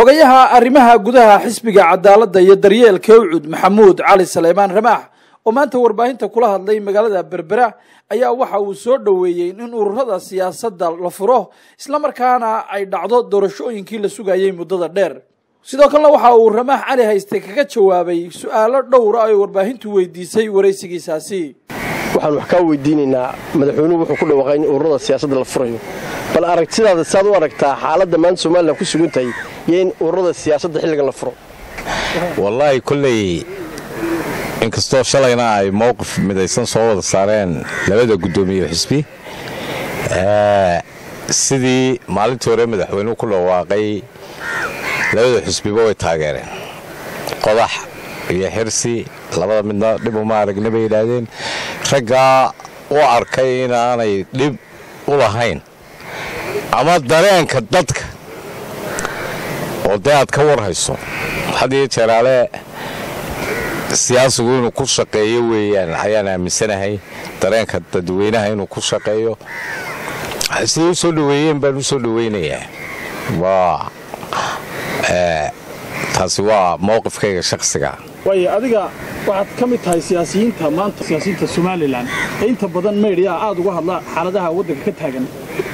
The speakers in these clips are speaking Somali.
xogayaha arrimaha gudaha xisbiga cadaaladda iyo daryeelka ucud maxamuud cali saleymaan ramaax oo maanta warbaahinta kula hadlay magaalada berbera ayaa waxa uu soo dhoweeyey in ururada siyaasadda la furo islamarkaana ay dhacdo doorashooyinkii la sugayey muddada dheer. Sidoo kalena waxa uu ramaax cali hayste kaga jawaabay su'aalo dhowra ay warbaahintu weydiisay waraysigiisaasi waxaan wax kaa weydiinaynaa madaxweynuhu wuxuu ku dhawaaqay in ururada siyaasadda la furayo. Bal aragtidaada saad u aragtaa xaaladda maanta somalilan ku sugan tahay iyo in ururada siyaasadda xilligan la furo? Wallaahi kolley inkastoo shalayna ay mowqif midaysan soo wada saareen labada guddoomiye xisbi sidii maalintii hore madaxweynuhu ku dhawaaqay labada xusbiba way taageereen. Qodax iyo xirsi labada midna dhib uma aragna bay yidhaahdeen raggaa u arkay inaanay dhib u lahayn ama dareenka dadka oo dee aad ka warhayso had iyo jeeraale siyaasigu inuu ku shaqeeyo weeyaan ayaan aaminsanahay dareenka dadweynaha inuu ku shaqeeyo siday u soo dhoweeyeen baan u soo dhoweynayaa. Waa taasi waa mowqifkayga shakhsiga waayo adiga waxaad ka mid tahay siyaasiyiinta maanta siyaasiyiinta somalilan ee inta badan meydhiyaa aad uga hadla xaaladaha waddanka ka taagan.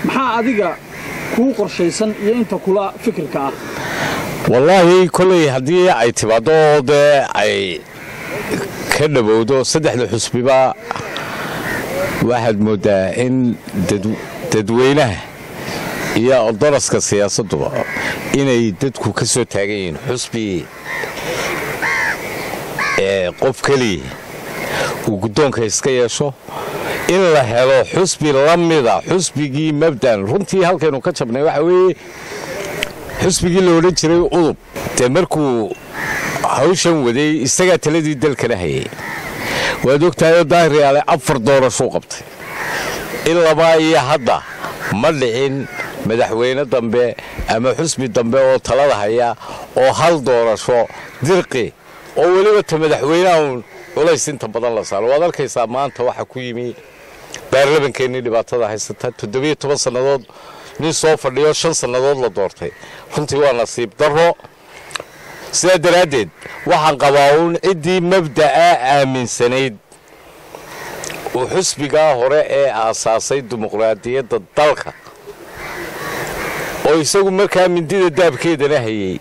Maxaa adiga kuu qorshaysan iyo inta kula fikirka ah? Wallaahi kolley haddii ay timaaddo oo dee ay ka dhowowdo saddexda xusbiba waxaad mooddaa in dadweynaha iyo daraska siyaasadduba inay dadku ka soo taagan yihiin xusbi qof keliya uu guddoonka iska yeesho in la helo xusbi la mida xusbigii mabdan. Runtii halkaynu ka jabnay waxa weeye xusbigii la odhan jiray udub. Dee markuu hawshan waday isagaa taladii dalkana hayay. Waad ogtahayoo daahiryaale afar doorashuu qabtay. In labaa iyo hadda ma dhicin madaxweyne dambe ama xusbi dambe oo talada haya oo hal doorasho dirqi oo weliba ta madaxweyneha uun culays inta badan la saaro. Waad arkaysaa maanta waxaa ku yimi baarlamankeenii dhibaatada haysata. Toddobiyo toban sannadood nin soo fadhiyo shan sannadood la doortay. Runtii waa nasiib darro. Sidaa daraaddeed waxaan qabaa uun ciddii mabda'a aaminsanayd. Uu xusbigaa hore ee aasaasay dimuqraadiyadda dalka. Oo isagu markaa mindida daabkeedana hayay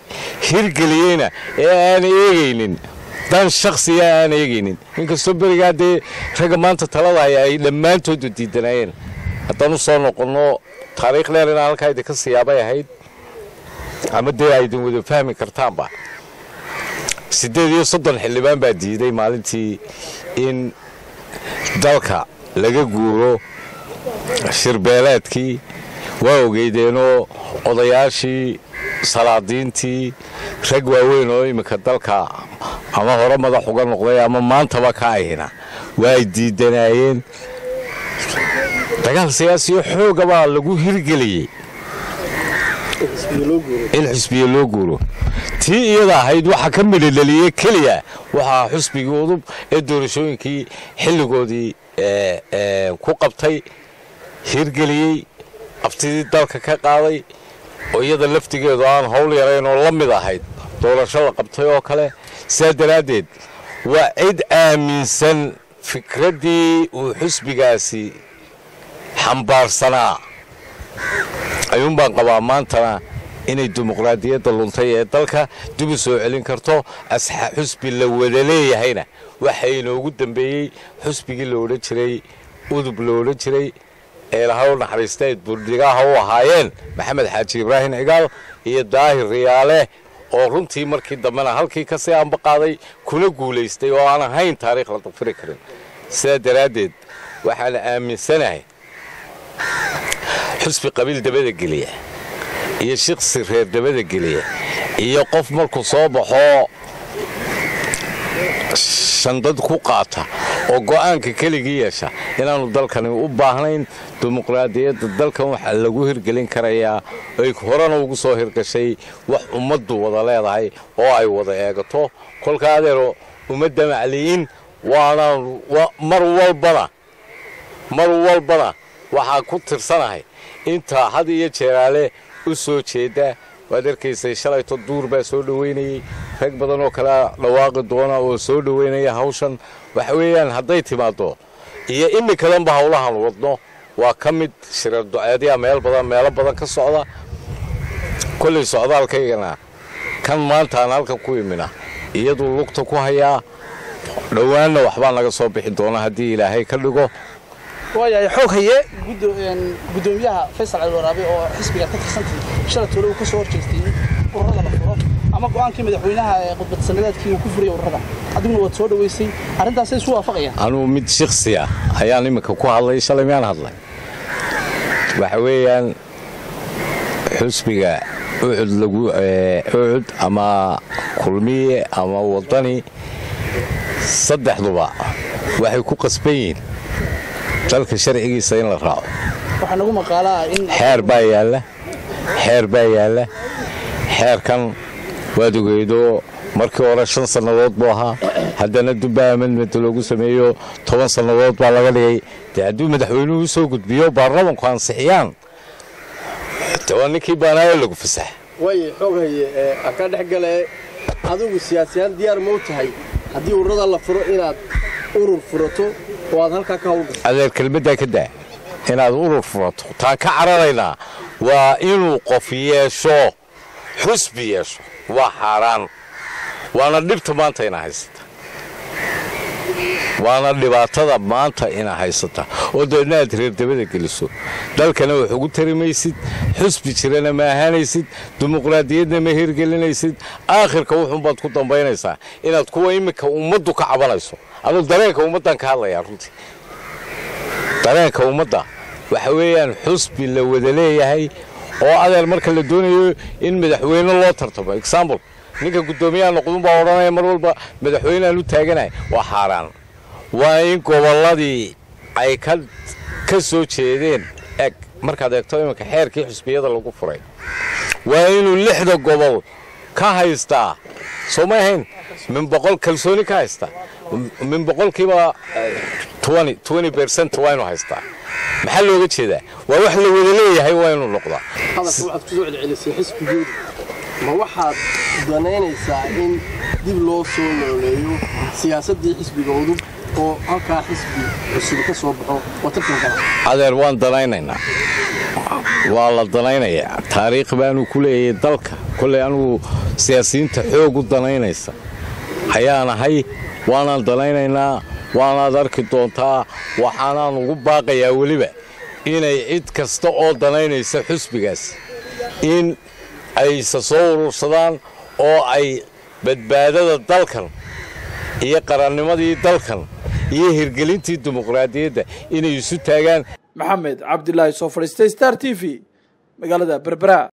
hirgeliyeyna ee aan eegaynin. Dan shakhsiga aan eegaynin. Inkastoo berigaa dee ragga maanta talada haya ay dhammaantoodu diidanaayeen. Haddaan u soo noqonno taariikh dheer inaan halkaa idinka siyaabay ahayd ama dee aydin wada fahmi kartaanba? Siddeed iyo soddon xildhibaan baa diiday maalintii in dalka laga guuro shirbeeleedkii waa ogeydeenoo odayaashii salaadiintii rag waaweyn oo iminka dalka ama hore madax uga noqday ama maantaba ka ahina waa ay diidanaayeen dagaal siyaasiyo xooga baa lagu hirgeliyey. In xusbiya loo guuro tii iyada ahayd waxaa ka midhadheliyey keliya waxaa xusbigii udub ee doorashooyinkii xilligoodii ku qabtay hirgeliyey aftidii dalka ka qaaday oo iyada laftigeedu aan howl yarayn la mid ahayd doorasho la qabtay oo kale sidaa daraaddeed waa cid aaminsan fikraddii uu xusbigaasi xambaarsanaa. Ayuunbaan qabaa maantana inay dimuqraadiyadda luntay ee dalka dib u soo celin karto xusbi la wada leeyahayna. Waxa inoogu dambeeyey xusbigii la odhan jiray udub la odhan jiray ee laha u naxariistayd buurdhigaha u ahaayeen. Maxamed xaaji ibraahim cigaal iyo daahir riyaale oo runtii markii dambena halkii ka sii anba qaaday kuna guulaystay oo aan ahayn taariikh la dafiri karin. Sidaa daraaddeed waxaan aaminsanahay xusbi qabiil dabada geliya iyo shiksi reer dabada geliya iyo qof markuu soo baxoo shandad ku qaata oo go'aanka keligii yeesha inaannu dalkani u baahnayn dimuqraadiyadda. Dalkan waxaa lagu hirgelin karayaa ay horena ugu soo hirgashay wax ummaddu wada leedahay oo ay wada eegato. Kolka adeero ummadda macliyiin waanaan walbana mar walbana waxaa ku tirsanahay. Intaa had iyo jeeraale u soo jeedda waad arkaysay shalayto duur baa soo dhoweynayey rag badan oo kalea dhawaaqi doona oo soo dhoweynaya hawshan. Waxa weeyaan hadday timaaddo iyo imikadanba hawlahan wadno waa ka mid shirar duceedyaa meel badan meelo badan ka socda. Kollay socdaalkaygana kan maanta aan ku imina iyaduu lugta ku hayaa dhowaanna waxbaa naga soo bixi doona haddii ilaahay ka dhigo. Waayahay xoog haye. Gudoomiyaha faysal caliwaraabe oo xisbiga ka tirsantay shalay toole uu ka soo horjeestay ururada ama go'aankii madaxweynaha ee khudbad sanadeedkii uu ku furiyay ururada. Adiguna waad soo dhoweysay arrintaasay isu waafaqayaan anugu mid shiksi ah ayaan iminka ku hadlay shalay miyaan hadlay? Waxa weeyaan xusbiga ucud lagu ucud ama kulmiye ama wadani saddexduba waxay ku qasban yihiin. Dalka sharcigiisa in la raaco. Xeer baa yaalla. Xeer baa yaalla. Xeerkan waad ogeydo markii hore shan sannadood buu ahaa. Haddana dubbaa amendment loogu sameeyo toban sannadood baa laga dhigay. Dee hadduu madaxweynuhu u soo gudbiyo baarlamanku ansixiyaan. Waa ninkii baanaayo lagu fasax waaye xoog haye ka dhex gale adigu siyaasiyahaan diyaar ma u tahay. Haddii ururada la furo inaad urur furato oo aad halkaa ka hawlgasho. Adeer kelmaddaa ka daa inaad urur furato. Taan ka cararaynaa waa inuu qof yeesho xusbi yeesho waa xaaraan. Waana dhibta maanta ina haysata waana dhibaatada maanta ina haysata oo deedna aad reerdabada geliso dalkana wax ugu tari maysid xusbi jirana ma ahaanaysid dimuqraadiyadna ma hirgelinaysid aakhirka wuxuunbaad ku dambaynaysaa inaad kuwa iminka ummaddu ka cabanayso aduu dareenka ummaddan ka hadlayaa runtii. Dareenka ummadda waxa weeyaan xusbi la wada leeyahay oo adeer marka la doonayo in madaxweyne loo tartamo example ninka guddoomiyaha noqdun baa odhanaya mar walba madaxweyneaan u taaganahay waa xaaraan. Waa in gobolladii ay ka soo jeedeen. Eg markaad eegto iminka xeerkii xusbiyada lagu furay. Waa inuu lixda gobol ka haystaa. Soo ma ahayn? Min boqol kalsooni ka haystaa. Min boqolkiiba bercent waa inuu haystaa maxaa looga jeedaa? Waa wax la wada leeyahay waa inuu noqdaa. Waxaad celcelisay ma waxaad danaynaysaa in dib loo soo nooleeyo siyaasaddii xisbiga udub oo halkaa xisbi cusub ka soo baxo? Oo tartan gala adeer waan danaynaynaa. Waa la danaynayaa taariikh baanu ku leeyahay dalka. Kolley anugu siyaasiyiinta xoog u danaynaysa. Ayaan ahay waanaan danaynaynaa waanaad arki doontaa waxaanaan ugu baaqayaa weliba inay cid kasta oo danaynaysa xusbigaas. In ayse soo urursadaan oo ay badbaadada dalkan iyo qarannimadii dalkan iyo hirgelintii dimuqraadiyadda inay isu taagaan. Maxamed cabdilaahi soo fadhiistay star t v magaalada berbera